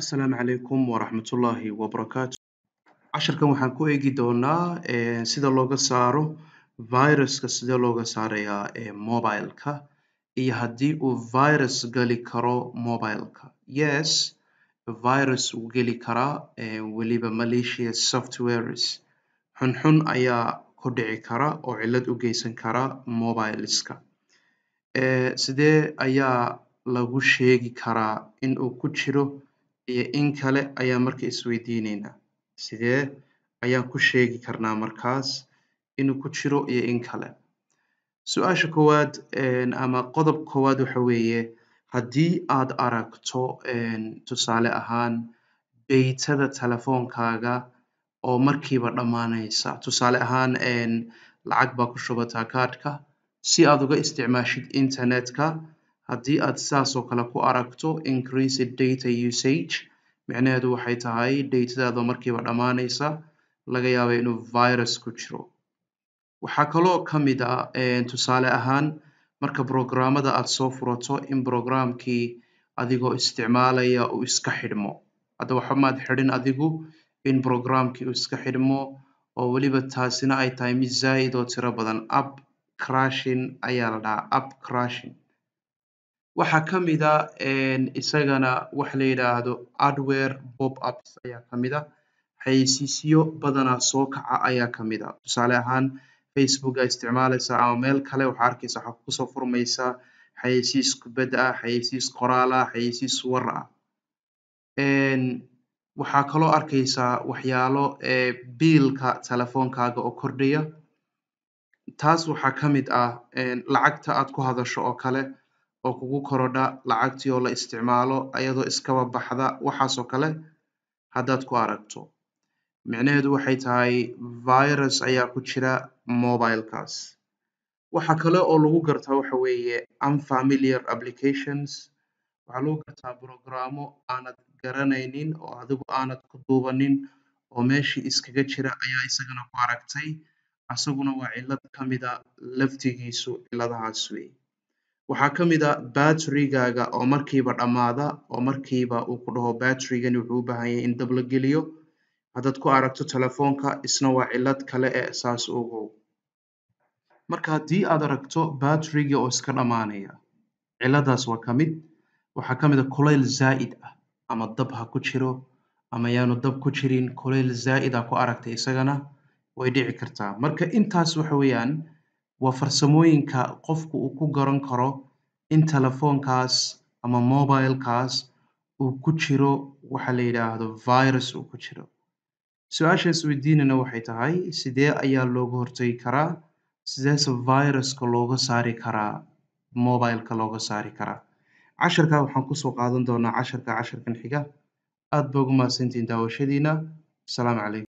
Asalaamu calaykum waraxmatullaahi wabarakaatu. Casharkan waxaan ku eegi doonaa eh, sida looga saaro viruska sidee looga saarayaa eh, mobileka iyo haddii uu virus gali karo mobileka. Yes, virus wuu geli karaa eh, weliba malicious softwares xunxun ayaa ku dhici kara oo cillad u geysan kara mobileska. Sidee ayaa lagu sheegi karaa in uu ku jiro iyo in kale ayaan marka isweydiineynaa. Sidee ayaan ku sheegi karnaa markaas inuu ku jiro iyo in kale. Su'aasha koowaad ama qodobka koowaad waxa weeye haddii aad aragto tusaale ahaan daytada telefoonkaaga oo markiiba dhammaanaysa tusaale ahaan lacag baa ku shubataa kaadhka si aad uga isticmaashid internetka haddii aad saas oo kale ku aragto increased data usage micnaheedu waxay tahay daytadaada markiiba dhammaanaysa laga yaabo inuu virus ku jiro. Waxaa kaloo ka mid ah een, tusaale ahaan marka programmada aad soo furato in programkii adigoo isticmaalaya uu iska xidhmo. Hadda waxba maad xidhin adigu in programkii uu iska xidhmo oo weliba taasina ay tahay mid zaa'id oo tiro badan app crashing ayaa la dhahaa app crashing. Waxaa ka mid ah een, isagana wax la yidhaahdo adware pop-ups ayaa ka mid ah xayeysiisyo badanaa soo kaca ayaa ka mid ah. Tusaale ahaan Facebook aa isticmaalaysaa ama meel kale waxaa arkaysaa waxaa ku soo furmaysaa xayeysiis kubad ah, xayeysiis qoraal ah, xayeysiis war ah. Waxaa kaloo arkaysaa waxyaalo biilka telefoonkaaga oo kordhaya. Taas waxaa ka mid ah lacagta aad ku hadasho oo kale oo kugu korodha lacagtii oo la isticmaalo ayadoo iskaba baxda waxaas oo kale haddaad ku aragto. Micnaheedu waxay tahay virus ayaa ku jira mobilekaas. Waxa kale oo lagu gartaa waxa weeye unfamiliar applications waxaa lagu gartaa programmo aanad garanaynin oo adigu aanad ku duubanin oo meeshii iskaga jira ayaa isagana ku aragtay asaguna waa cillad ka mid ah laftigiisu cilladahaas weeye. Waxaa ka mid ah battery-gaaga oo markiiba dhammaada oo markiiba uu ku dhaho battery-gani wuxuu u baahan yahay in dab la geliyo. Haddaad ku aragto telefoonka isna waa cillad kale ee saas ogow. Marka haddii aad aragto battery-ga oo iska dhamaanaya cilladaas waa ka mid. Waxaa ka mid ah kulayl zaa'id ah ama dab ha ku jiro ama yaanu dab ku jirin kulayl zaa'id aa ku aragtay isagana way dhici kartaa. Marka intaas waxa weeyaan waa farsamooyinka qofku uu ku garan karo in telefoonkaas ama mobilekaas uu ku jiro waxa la yidhaahdo virus uu ku jiro. Su'aasha isweydiinayna waxay tahay sidee ayaa looga hortagi karaa? Sideese viruska looga saari karaa mobileka looga saari karaa? Casharkaa waxaan ku soo qaadan doonaa casharka casharkan xiga. Aad baa ugu mahadsantihiin daawashadiina. Asalaamu calaykum.